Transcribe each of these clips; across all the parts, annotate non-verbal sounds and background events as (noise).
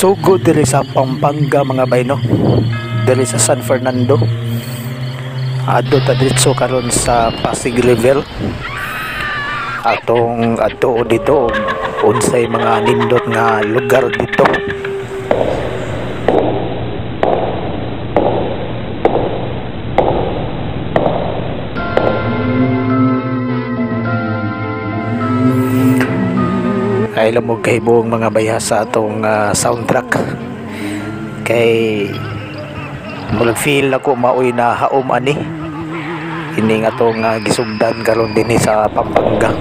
Sugod diri sa Pampanga mga bayno. Diri sa San Fernando. Adto ta diretso karon sa Pasig River. Atong adto dito unsay mga nindot nga lugar dito. Lamog kay buong mga bayha sa atong ah, soundtrack. Kay mulag feel ako maoy na haom ani. Ini nga atong ah, gisugdan karon dinhi sa Pampanga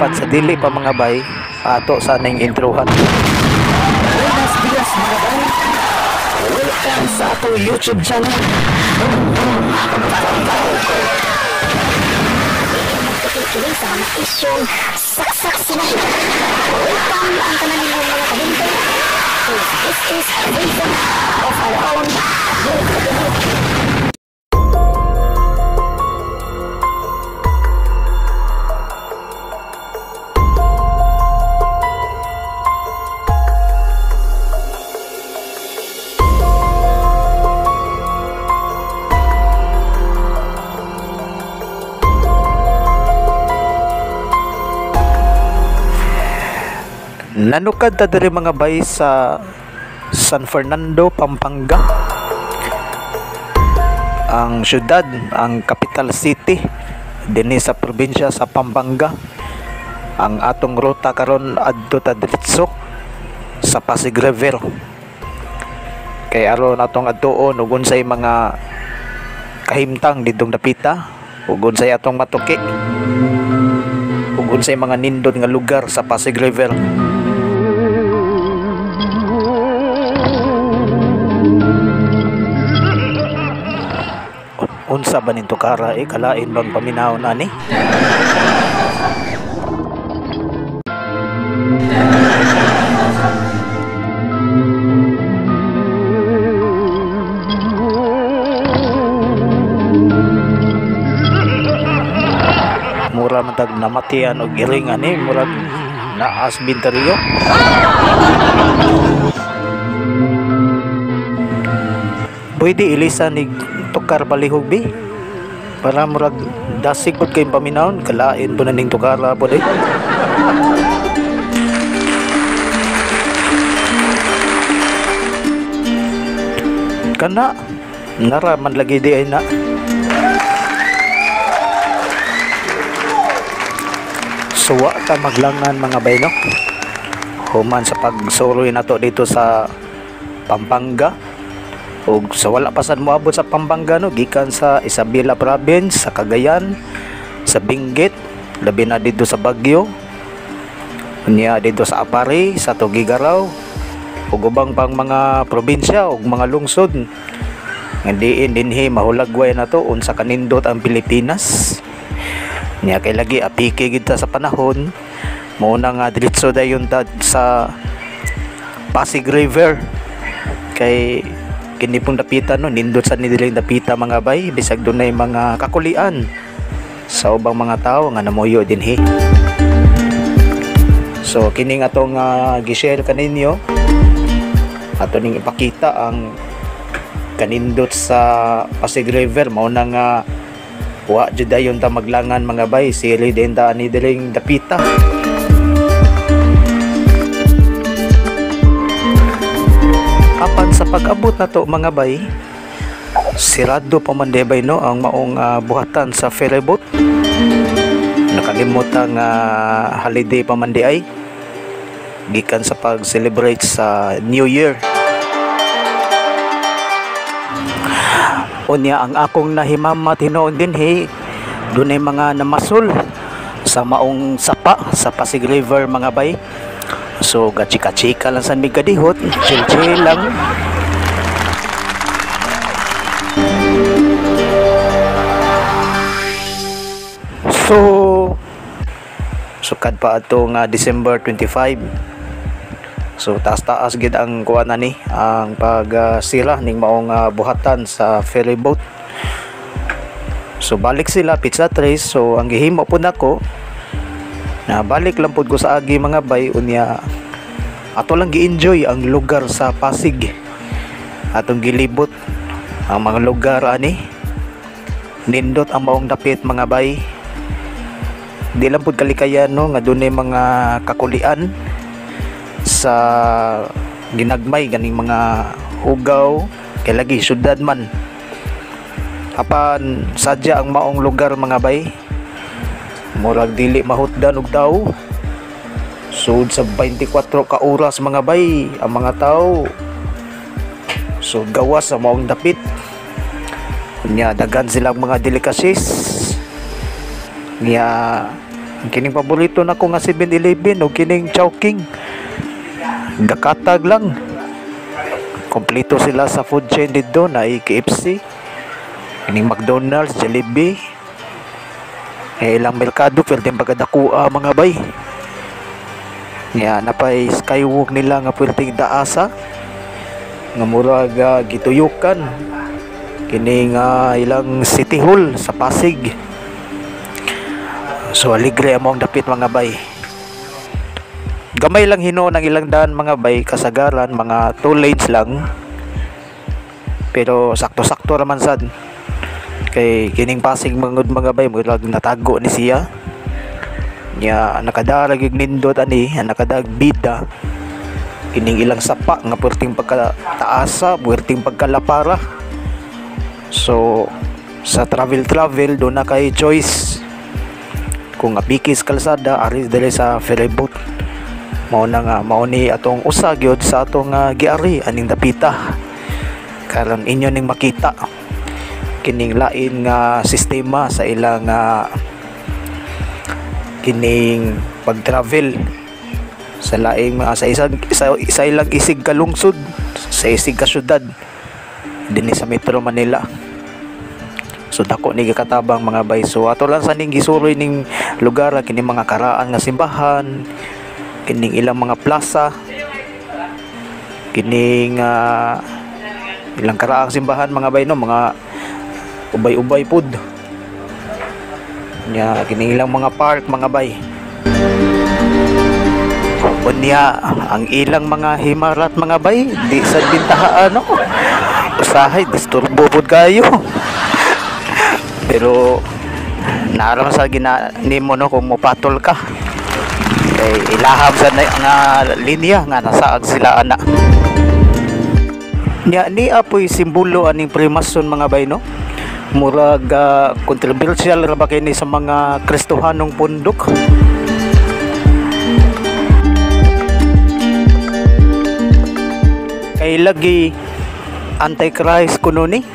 apat sa dili pa mga bay ato sa ning introhan Buenos dias mga bay. Welcome sa atong YouTube channel. Tuloy sa mga isyong saksak sinay. Welcome ang tanan ninyong mga kabintay. This is a vision of our own nanukad ta diri mga bay sa San Fernando, Pampanga. Ang syudad, ang capital city dinhi sa probinsya sa Pampanga. Ang atong ruta karon adto ta diretso sa Pasig River. Kay aron atong adtuon ug unsay mga kahimtang didtong dapita ug unsay atong matuki ug unsay mga nindot nga lugar sa Pasig River unsa ba ninto kara eh kalain bang paminahon ani mura man tag namatian og giring ani murag naas binteriyo pwede ilisa ni tukar balihog bi para murag dasig pod kay paminahon kalain po na ning tukara po eh kana nara man lagi di ay na. Suwa ta maglangan mga bayno. Human sa pagsuroy nato dito sa Pampanga ug sa wala pa sad moabot sa Pampanga no gikan sa Isabela province sa Cagayan sa Benguet labi na dito sa Baguio unya dito sa Apari sa Tugigaraw ug ubang pang mga probinsya ug mga lungsod. Nga diin dinhi mahulagway na to unsa kanindot ang Pilipinas. Niya kay lagi apike kita sa panahon. Mo na nga diretso dayon sa Pasig River. Kay kini pong dapita no? Nindot sa nidiling dapita mga bay. Bisag dunay mga kakulian. Sa ubang mga tao nga namuyo dinhi so kini nga tong uh, gishare kaninyo ato ning ipakita ang kanindot sa Pasig River. Mao na nga wa jud dayon ta maglangan mga bay. Sili din ta diling dapita sa pag-abot na to mga bay. Sirado pa man bay no ang maong ah, buhatan sa ferryboat nakalimot ang ah, holiday pa man ay. Gikan sa pag-celebrate sa New Year. Unya ang akong nahimamat hinoon din he, doon ay mga namasol sa maong sapa sa Pasig River mga bay. So gachika-chika lang sa migadihot, chill-chill lang. So sukad pa ato nga December 25 So taas-taas gid ang kuha na ni ang pagsira ning maong ah, buhatan sa ferry boat. So balik sila pizza trace so ang gihimo pud nako na balik lang pud ko sa agi mga bay unya ato lang gi-enjoy ang lugar sa Pasig. Atong gilibot ang mga lugar ani nindot ang maong dapit mga bay. Di lang pud kalikayan no nga dunay mga kakulian sa ginagmay ganing mga hugaw kay lagi syudad man. Apan sadya ang maong lugar mga bay. Murag dili mahutdan og tao sud sa 24 ka oras mga bay ang mga tao so gawas sa maong dapit. Nya dagan silang mga delicacies nya kining paborito nako nga 7-Eleven o kining Chowking gakatag lang. Kompleto sila sa food chain dito na KFC kining McDonald's, Jollibee. Eh ilang merkado pwede pagkadakua mga bay. Ya napay skywalk nila nga pwede daasa. Nga murag uh, gituyukan. Kining uh, ilang city hall sa Pasig so aligre among dapit mga bay. Gamay lang hino ng ilang daan mga bay kasagaran mga 2 lanes lang. Pero sakto-sakto raman sad. Kay kining pasig mga mga bay murag natago ni siya. Nya nakadarag yung nindot ani nakadag bida. Kining ilang sapa nga puwerteng pagkataasa puwerteng pagkalapara. So sa travel travel do na kay choice kung apikis kalsada aris dali sa ferry boat mao na nga mao ni atong usa gyud sa atong uh, giari aning dapita. Karon inyo ning makita. Kining lain nga sistema sa ilang uh, kining pag-travel. Sa laing mga sa isang sa, sa ilang isig ka lungsod sa isig ka syudad. Dinhi sa Metro Manila so dako ni katabang mga bay. So ato lang sa ning gisuroy ning lugar kini mga karaan nga simbahan kining ilang mga plaza kining uh, ilang karaang simbahan mga bay no? Mga ubay-ubay pud. Nya kining ilang mga park mga bay. Unya ang ilang mga himarat mga bay di sa bintahaan no? Usahay disturbo pud kayo pero naaram sa gina nimo no kung mopatol ka. Kay ilahab sa na, nga linya nga nasaag sila ana. Nya ni apoy simbolo aning primason mga bay no? Murag uh, controversial ra ba kini sa mga kristohanong pundok? Kay lagi antichrist kuno ni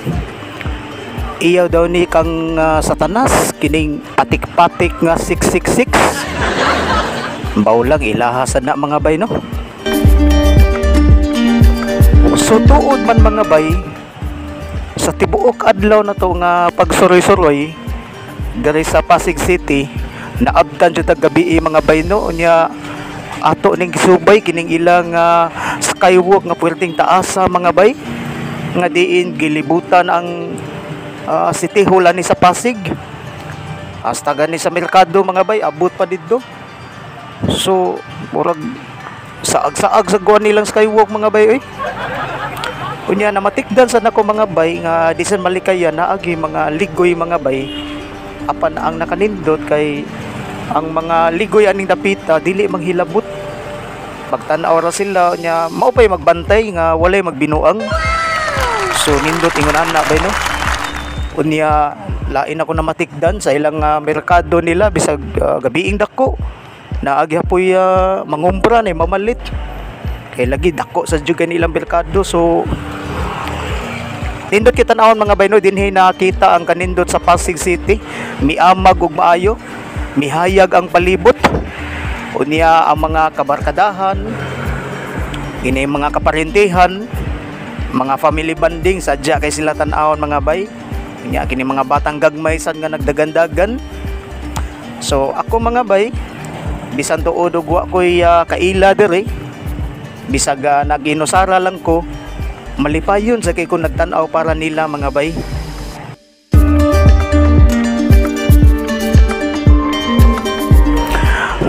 iyaw daw ni kang uh, satanas kining patik-patik nga 666 bawlang ilaha sa na mga bay no? So tuod man mga bay sa tibuok adlaw na to nga pagsuroy-suroy diri sa Pasig City naabtan jud gabi mga bayno nya ato ning gisubay kining ilang uh, skywalk nga pwerteng taasa mga bay nga diin gilibutan ang uh, City Hall ani sa Pasig. Hasta gani sa merkado mga bay abot pa didto so murag saag-saag sa guwan nilang skywalk mga bay oy. Unya na matikdan sa nako mga bay nga disan malikaya na agi mga ligoy mga bay. Apan ang nakanindot kay ang mga ligoy aning dapita dili manghilabot. Pagtan-aw ra sila nya mao pay magbantay nga walay magbinuang. So nindot ingon ana bay no unya lain ako na matikdan sa ilang uh, merkado nila bisag uh, gabiing dako. Naagi hapoy uh, mangumbra ni mamalit. Kay lagi dako sa jugan ilang merkado so nindot kita naon mga bayno dinhi nakita ang kanindot sa Pasig City. Miamag ug maayo mihayag ang palibot. Unya ang mga kabarkadahan ini mga kaparintihan mga family banding sadya kay sila tan-awon mga bay unya kini mga batang gagmay sad nga nagdagandagan. So ako mga bay bisan tuod og wa ko'y ah, kaila diri. Bisag uh, naginusara lang ko. Malipayon sa kay kung nagtanaw para nila mga bay.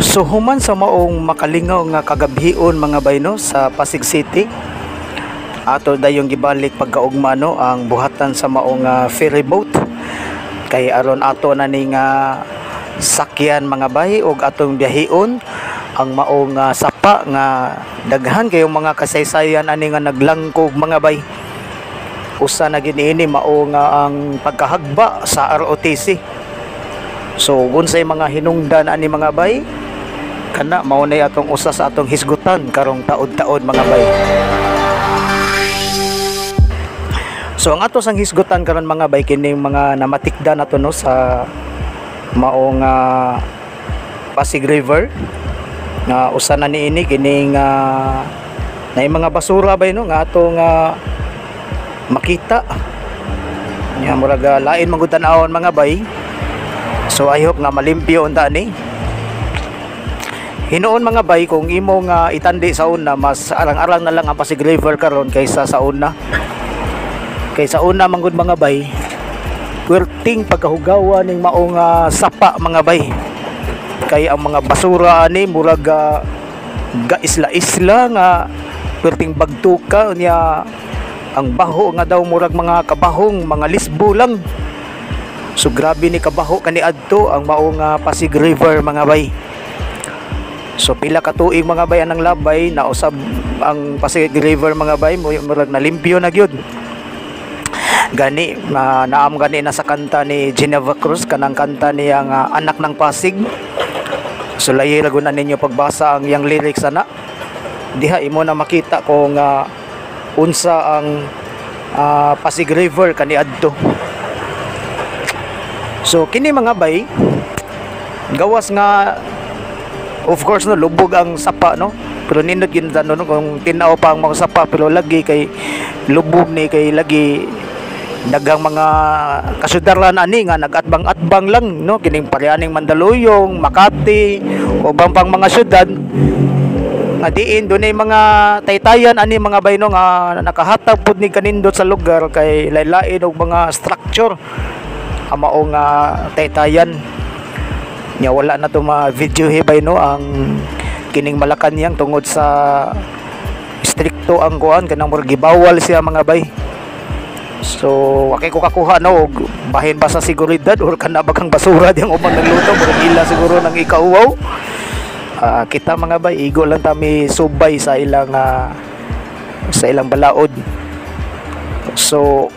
So human sa maong makalingaw nga kagabhion mga bayno sa Pasig City ato dayong gibalik pagkaugma no ang buhatan sa maong ah, ferry boat. Kay aron ato na ni nga sakyan mga bay ug atong biyahion. Ang maong ah, sapa nga daghan kayong mga kasaysayan ani nga naglangkog mga bay usa na giniini mao nga ang pagkahagba sa ROTC so unsay mga hinungdan ani mga bay kana mao na atong usa sa atong hisgutan karong taod-taod mga bay So ang ato sang hisgutan karon mga bay kini mga namatikda nato no sa maong ah, Pasig River. Nga usa na niini kini nga na mga basura bay no nga ato nga makita. Nya murag ah, lain man gud tan-awon mga bay. So I hope nga malimpyo unta ni. Hinoon mga bay kung imo nga itandi sa una mas arang-arang na lang ang Pasig River karon kaysa sa una kay sa una manggod mga bay kwerting pagkahugawa ning maong ah, sapa mga bay. Kay ang mga basura ani murag ah, ga isla-isla nga kwerting bagtuka niya. Ang baho nga daw murag mga kabahong mga lisbo lang. So grabe ni kabaho kani adto ang maong ah, Pasig River mga bay. So pila ka tuig mga bay anang labay nausab ang Pasig River mga bay murag nalimpyo na gyud gani na naam gani na sa kanta ni Geneva Cruz kanang kanta niya nga anak ng Pasig. So lahi lagunan ninyo pagbasa ang yang lyrics ana. Diha imo na makita kung nga unsa ang ah, Pasig River kani adto. So kini mga bay gawas nga of course no lubog ang sapa no? Pero nindot gyud no no, kung tinaw pa ang mga sapa pero lagi kay lubog ni kay lagi daghang mga kasudaran ani nga nagatbang-atbang lang no? Kining parehaning Mandaluyong, Makati o bang pang mga syudad. Nga diin dunay mga taytayan ani mga bayno nga nakahatag pud ni kanindot sa lugar kay laylain og mga structure. Ang mao nga taytayan. Nya wala na to ma video hibay no ang kining Malacanang tungod sa stricto ang kuan kanang murag gibawal siya mga bay So, wakay ko kakuha no, bahin ba sa seguridad or kana bagang basura diyang umang nagluto, ila siguro nang ikauwaw. Ah, kita mga bay, igo lang tami subay sa ilang ah, sa ilang balaod. So,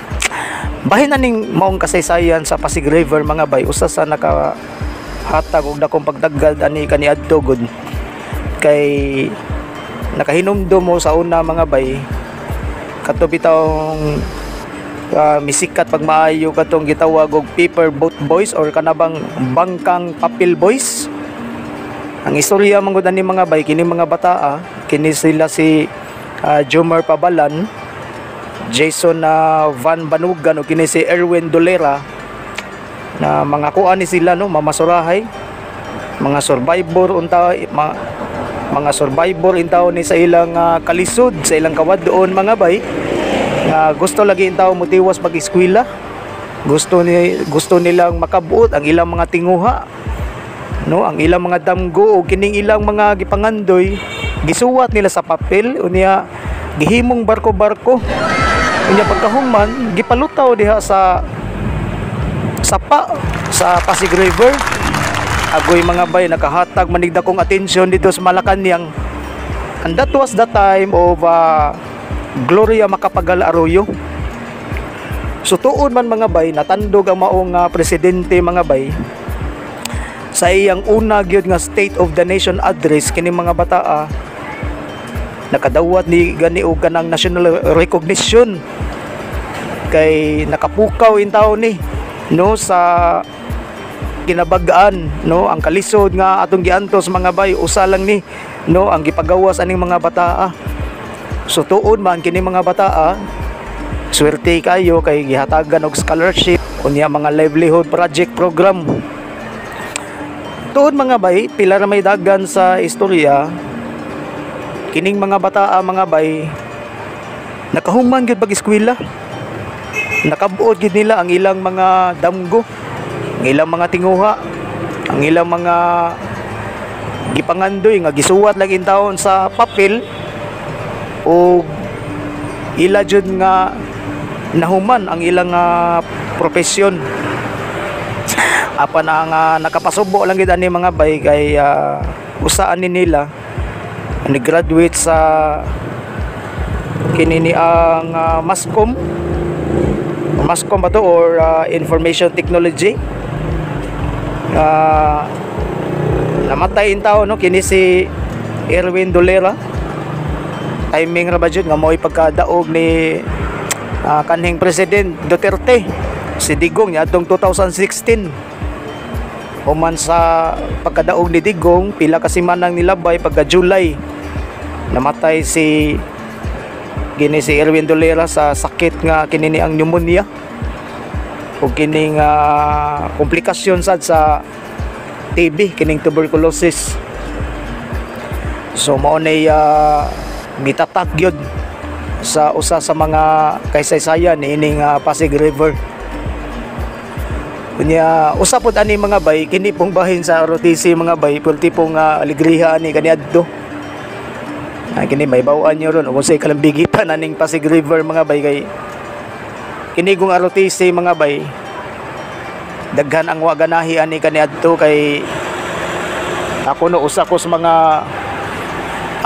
(clears throat) bahin na ning maong kasaysayan sa Pasig River mga bay, usa sa naka hatag og dakong pagdagad ani kaniadto gud kay nakahinumdum mo sa una mga bay kato bitawng uh, misikat pag maayo katong gitawag og paper boat boys or kanabang bangkang papel boys. Ang istorya man gud ani mga bay kini mga bataa kini sila si uh, Jomar Pabalan Jason na Van Banugan o kini si Erwin Dolera. Na mga kuan ni sila no mamasurahay mga survivor unta ma, mga survivor intaw ni sa ilang ah, kalisod sa ilang kawad doon mga bay nga gusto lagi intaw motiwas pag eskwela gusto ni gusto nilang makabuot ang ilang mga tinguha no? Ang ilang mga damgo o kining ilang mga gipangandoy gisuwat nila sa papel. Unya gihimong barko-barko. Unya pagkahuman gipalutaw diha sa sapa sa Pasig River agoy mga bay nakahatag manigda kong atensyon dito sa Malacanang. And that was the time of uh, Gloria Macapagal Arroyo. So tuon man mga bay natandog ang maong uh, presidente mga bay sa iyang una gyud nga State of the Nation address kini mga bataa nakadawat ni gani og kanang national recognition. Kay nakapukaw in taon ni no sa kinabagaan no? Ang kalisod nga atong giantos mga bay usa lang ni no? Ang gipagawas aning mga bataa. So tuod man kini mga bataa swerte kayo kay gihatagan og scholarship unya mga livelihood project program. Tuod mga bay pila ra may dagan sa istorya kining mga bataa mga bay nakahuman gyud pag eskwela nakabuot gid nila ang ilang mga damgo ang ilang mga tinguha ang ilang mga gipangandoy nga gisuwat lang in taon sa papel o ila jud nga nahuman ang ilang ah, profesyon (laughs) apan ang ah, nakapasubo lang gid ani mga bay kay ah, usaan ni nila nag-graduate sa kinini ang ah, mascom. Mascom ba to or ah, information technology Ah, namatay in tao no? Kini si Erwin Dolera. Timing ra ba jud nga mo'y pagkadaog ni ah, kanhing president Duterte. Si Digong niya atong 2016 Human sa pagkadaog ni Digong pila kasi manang nilabay pagka July. Namatay si gini si Erwin Dolera sa sakit nga kinini ang pneumonia o kining ah, komplikasyon sad sa TB kining tuberculosis. So mao nay uh, mitatak gyud sa usa sa mga kaysaysayan ining ah, Pasig River. Kunya usa pod ani mga bay kini pong bahin sa ROTC mga bay pulti pong uh, aligriha ani kaniadto. Ah, kini may bawaan nyo ron kung sa kalambigitan (laughs) aning Pasig River mga bay kay kini kung ROTC mga bay. Daghan ang waganahi ani kaniadto kay ako no usa ko sa mga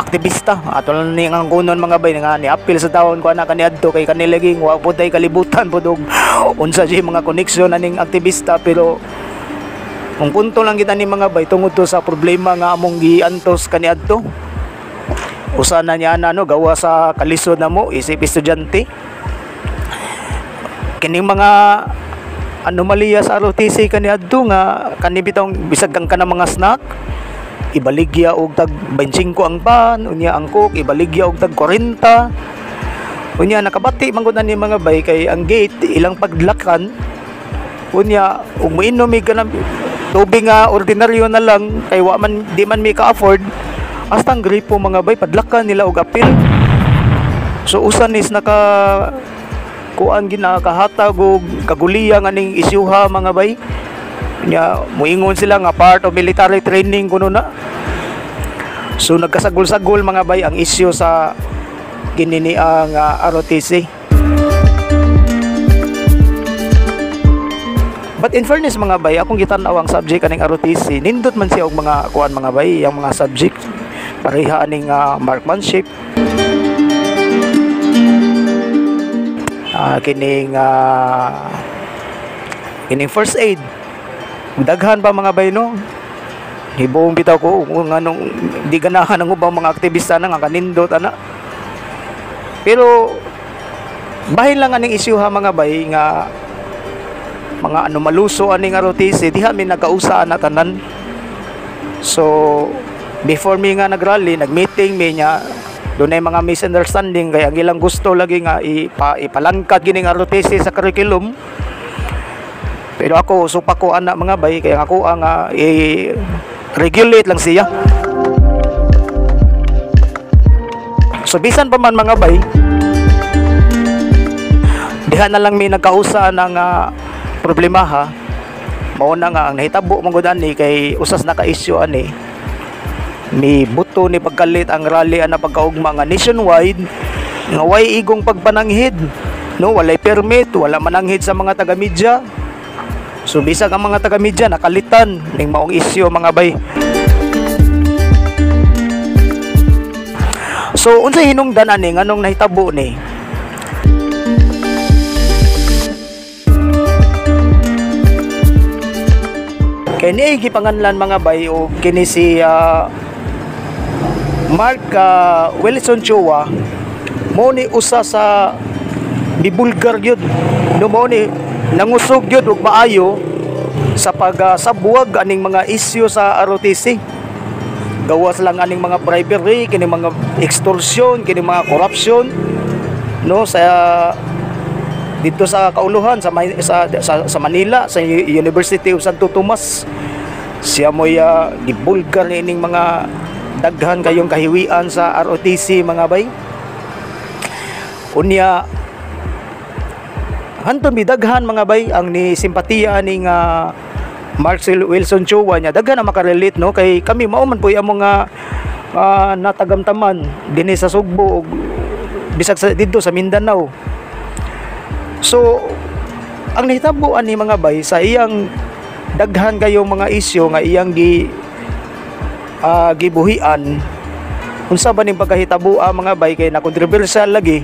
aktivista. Ato lang ni ang kunon mga bay nga ni apil sa taon ko ana kaniadto kay kanilaging wa po tay kalibutan po og unsa di mga koneksyon aning aktivista pero kung punto lang kita ni mga bay tungod to sa problema nga among giantos kaniadto. Usa na niya na no gawa sa kalisod na mo isip estudyante kining mga anomalya sa ROTC kaniadto nga kanibitaw bisag kang kana mga snack ibaligya og tag 25 ang pan unya ang coke ibaligya og tag 40 unya nakabati man gud mga bay kay ang gate ilang paglakan. Unya ug moinom mi kanang tubig nga ordinaryo na lang kay wa man di man mi ka-afford. Hasta ang gripo mga bay padlakan nila og apil. So usan is naka kuan ginakahatag og kaguliya nga ning isyuha mga bay. Nya muingon sila nga part of military training kuno na. So nagkasagol-sagol mga bay ang isyu sa kinini ang ah, ROTC But in fairness mga bay, akong gitanaw ang subject aning ROTC, nindot man siya og mga kuan mga bay, ang mga subject pareha aning ah, marksmanship. Ah, kining ah, kining first aid. Daghan pa mga bay no. Hibuong bitaw ko kung anong di ganahan ng ubang mga aktivista na nga kanindot ana. Pero bahin lang aning isyu ha mga bay nga mga ano maluso aning ROTC diha mi nagkausa na tanan so before mi nga nagrally nagmeeting mi nya dunay mga misunderstanding kaya ang ilang gusto lagi nga ipa, ipalangkat gining ROTC sa curriculum. Pero ako supa ko ana mga bay kaya ako ang ah, i regulate lang siya. So bisan pa man mga bay diha na lang mi nagkausa ng ah, problema ha. Mao na nga ang nahitabo mong gud ani kay usas na ka issue ani mi buto ni pagkalit ang rally ana pagkaugma nga nationwide nga way igong pagpananghid. No walay permit wala mananghid sa mga taga media so bisag ang mga taga media nakalitan ning maong issue mga bay. So unsay hinungdan ani nganong nahitabo ni? Kay ni gipanganlan mga bay o kini si ah, Mark ah, Wilson Chua mo ni usa sa bibulgar yun. No mo ni nangusog yun ug maayo sa pag uh, aning mga isyu sa ROTC gawas lang aning mga bribery kini mga extortion kini mga corruption no sa dito sa kauluhan sa sa, sa, Manila sa University of Santo Tomas. Siya mo ya gibulgar ni ining mga daghan kayong kahiwian sa ROTC mga bay. Unya hanton bidaghan mga bay ang ni simpatiya ning uh, Marcel Wilson Chua niya. Daghan ang makarelate no? Kay kami mao man yung mga ah, natagamtaman dinhi sa Sugbo ug bisag sa didto sa Mindanao. So ang nahitabuan ni mga bay sa iyang daghan kayong mga isyu nga iyang gi ah, gibuhian. Unsa ba ning pagkahitabuan mga bay na controversial lagi?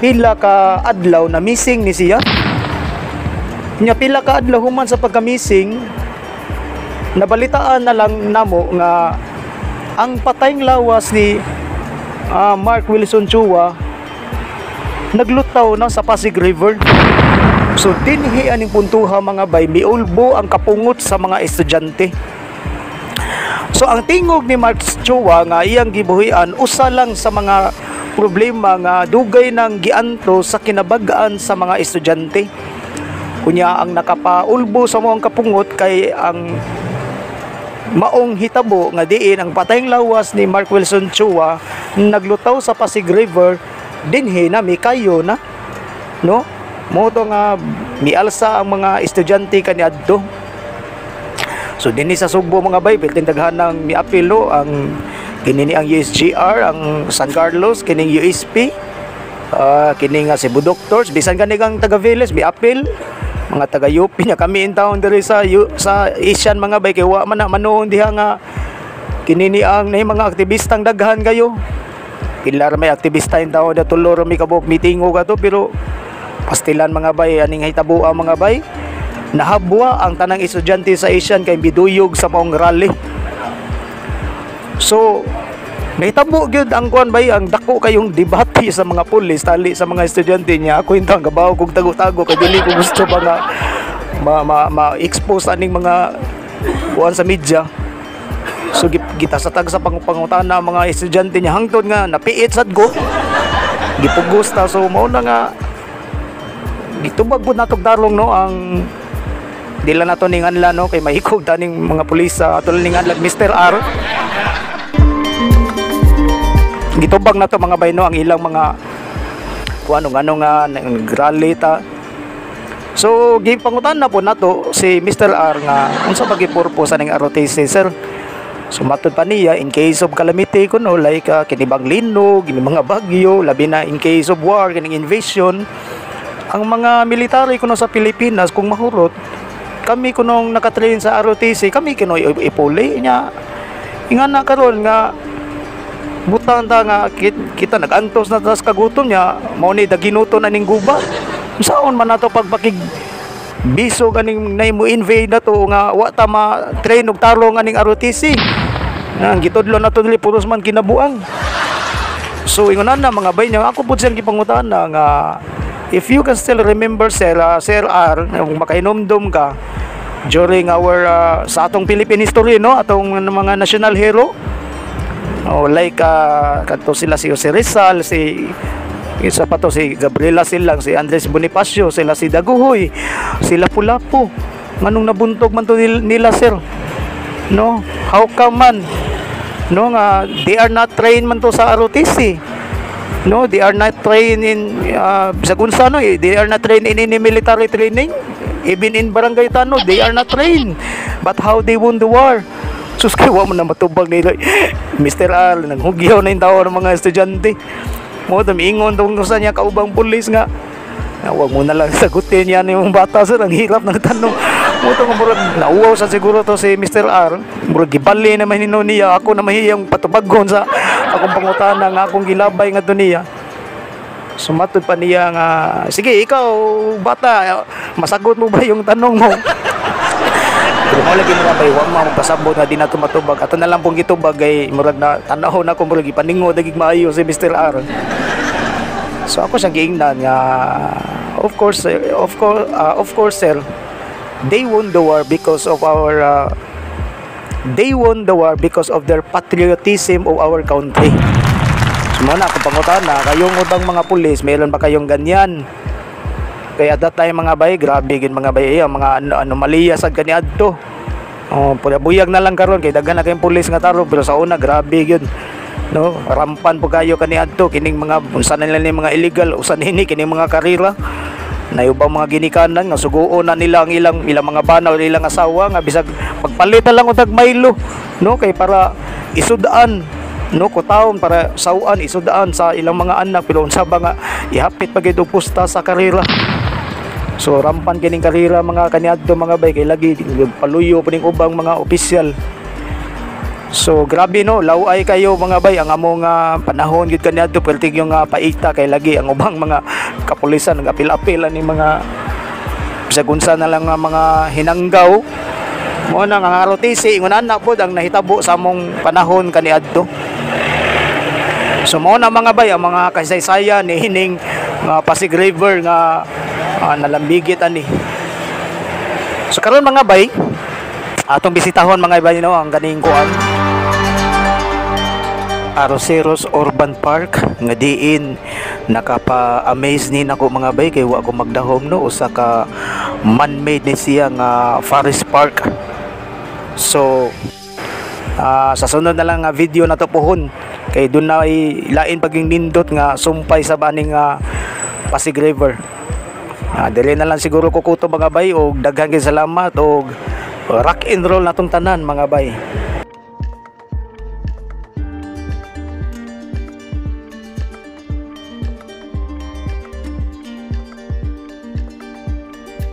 Pila ka adlaw na missing ni siya? Nya pila ka adlaw human sa pagka-missing nabalitaan na lang namo nga ang patayng lawas ni ah, Mark Wilson Chua naglutaw na sa Pasig River. So dinhi aning puntuha mga bay miulbo ang kapungot sa mga estudyante So ang tingog ni Mark Chua nga iyang gibuhian usa lang sa mga problema nga dugay ng gianto sa kinabagaan sa mga estudyante. Kunya ang nakapaulbo sa moang kapungot kay ang maong hitabo nga diin ang patayng lawas ni Mark Wilson Chua naglutaw sa Pasig River dinhi na mi kayo na no mo to nga mialsa ang mga estudyante kaniadto So dinhi sa Sugbo mga bay, pilting daghan ng miapilo ang kini ni ang USGR, ang San Carlos, kining USP, ah kini nga Cebu Doctors, bisan kani kang taga Viles, miapil. Mga taga UP nya kami in town diri sa sa Asian mga bay. Kay wa man na manoon diha nga kini ni ang nay mga aktivistang daghan kayo. Pilar may aktivista in town da tulor mi kabok meetingo ka to pero pastilan mga bay aning hitabo ang mga bay nahabwa ang tanang estudyante sa Asian kay biduyog sa maong rally. So, Nahitabo gyud ang kuan bay ang dako kayong debate sa mga pulis tali sa mga estudyante niya. Ako intang gabaw kog tago-tago kay dili ko gusto ba nga ma, ma, ma-expose aning mga kuan sa media. So gita sa tag sa pangutana ang mga estudyante niya. Hangtod nga napiit sad ko. Gipugos ta. So mao na nga gitubag pud natog darong no ang dila na to ningan la no kay mahikog taning mga pulis sa atol ningan lang Mr. R gitubag na to mga bayno ang ilang mga kung ano ano nga nagrally ta so gipangutan na po nato si Mr. R nga unsa ba gipurpose ning ROTC sir So matod pa niya in case of calamity kuno like uh, kinibang linog, mga bagyo, labi na in case of war, kining invasion, ang mga military kuno sa Pilipinas kung mahurot, kami kunong nakatrain sa ROTC, kami kino i- ipuli niya. Ingan na karon nga butang ta nga kit, kita nagantos na tas kagutom niya, mao ni daginuto na ning guba. Saon man nato pagpakig biso ganing nay mo invade na to nga wa ta ma train og tarong aning ROTC. Nang gitudlo na to dili puros man kinabuang. So ingon na mga bay niya ako pud siyang gipangutana nga if you can still remember Sir uh, Sir R kung makainomdom ka during our uh, sa atong Philippine history no? Atong mga national hero. Oh, like uh, kadto sila si Jose Rizal si isa pa to si Gabriela Silang si Andres Bonifacio sila si Daguhoy sila Pulapo. Nganong nabuntog man to nil- nila sir. No? How come man? No nga they are not trained man to sa ROTC no they are not trained in uh, sa kunsa no eh, they are not trained in any military training even in barangay tano they are not trained but how they won the war sus (laughs) kay wa mo na matubag nila (laughs) Mr. Al nanghugyaw na yung tao ng mga estudyante mo ingon tong sa niya kaubang pulis nga Ah, Huwag mo na lang (laughs) sagutin yan yung bata sir. Ang hirap ng tanong. Mo to murag nauwaw sa siguro to si Mr. R. Murag gibali naman hino niya. Ako na mahiyang patubagon sa akong pangutana nga akong gilabay nga to niya. Sumatod pa niya nga, sige ikaw bata, masagot mo ba yung tanong mo? (laughs) Pero mo lagi mga bay, wag mo magpasabot nga di na tumatubag. Ato na lang pong gitubag kay murag na tanaw na ko murag ipaningo dagig maayo si Mr. R. So ako siya giingnan nga of course eh, of course of course sir they won the war because of our uh, they won the war because of their patriotism of our country. So muna kung pangutan na kayong utang mga pulis, mayroon ba kayong ganyan? Kaya at that time mga bay, grabe gin mga bay, eh, mga ano, anomalya sa kaniadto. Oh, buyag na lang karon kay daghan na kayong pulis nga taro pero sa una grabe gyud. No, rampan po kayo kaniadto kining mga unsa nila ni mga illegal, usan hini kining mga karira. Na ubang mga ginikanan nga suguon na nila ang ilang ilang mga banaw ilang asawa nga bisag pagpalit na lang utag Milo, no, kay para isudaan no? Kutaon para sauan isudaan sa ilang mga anak. Pero unsa ba nga ihapit og pusta sa karera So rampan kining karira mga kaniadto mga bay kay lagi paluyo pa ning ubang mga opisyal. So grabe no, laway kayo mga bay ang among nga panahon gid kaniadto pertig yung nga paita kay lagi ang ubang mga kapulisan nagapil-apil ni mga bisag na lang mga hinanggaw mo na nga ROTC ingon anak pod ang nahitabo sa among panahon kaniadto. So mo na mga bay ang mga kasaysayan ni hining nga Pasig River nga ah, nalambigit ani. So karon mga bay, atong bisitahon mga bay no ang ganing kuan. Aroseros Urban Park nga diin nakapa-amaze ni nako mga bay kay wa ko magdahom no usa ka man-made ni siya nga forest park. So ah, sa sunod na lang nga video na to pohon kay doon na lain paging nindot nga sumpay sa baning nga Pasig River. Ah, dili na lang siguro kukuto mga bay og daghan kay salamat og rock and roll natong tanan mga bay.